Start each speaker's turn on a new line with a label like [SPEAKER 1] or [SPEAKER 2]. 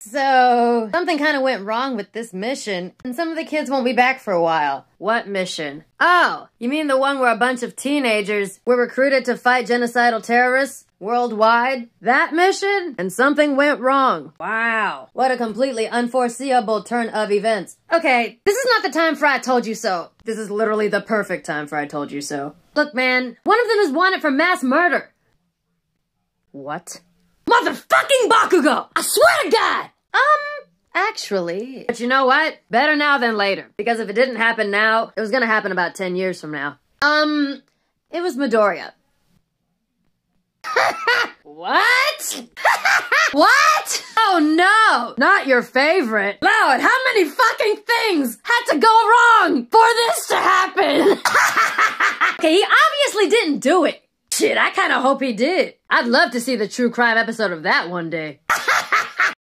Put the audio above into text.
[SPEAKER 1] So, something kind of went wrong with this mission, and some of the kids won't be back for a while. What mission? Oh, you mean the one where a bunch of teenagers were recruited to fight genocidal terrorists? Worldwide? That mission? And something went wrong. Wow. What a completely unforeseeable turn of events. Okay, this is not the time for I told you so. This is literally the perfect time for I told you so. Look, man, one of them is wanted for mass murder. What? Motherfucking Bakugo! I swear to God! Um, actually. But you know what? Better now than later. Because if it didn't happen now, it was gonna happen about 10 years from now. Um, it was Midoriya. what? what? Oh no! Not your favorite. Loud, how many fucking things had to go wrong for this to happen? okay, he obviously didn't do it. Shit, I kinda hope he did. I'd love to see the true crime episode of that one day.